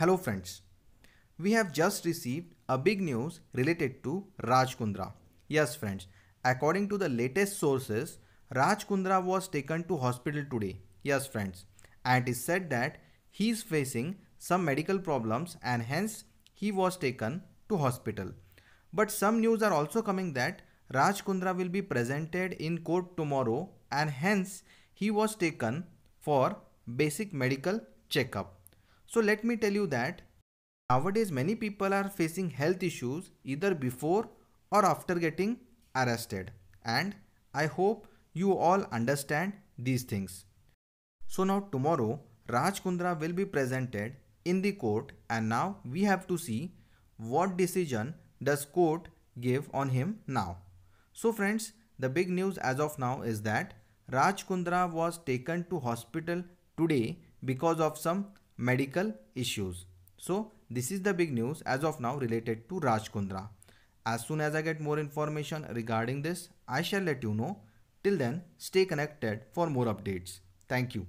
Hello friends. We have just received a big news related to Raj Kundra. Yes friends, according to the latest sources, Raj Kundra was taken to hospital today. Yes friends, and it is said that he is facing some medical problems and hence he was taken to hospital. But some news are also coming that Raj Kundra will be presented in court tomorrow and hence he was taken for basic medical checkup. So let me tell you that nowadays many people are facing health issues either before or after getting arrested and I hope you all understand these things. So now tomorrow Raj Kundra will be presented in the court and now we have to see what decision does court give on him now. So friends the big news as of now is that Raj Kundra was taken to hospital today because of some medical issues. So this is the big news as of now related to Raj Kundra. As soon as I get more information regarding this, I shall let you know. Till then, stay connected for more updates. Thank you.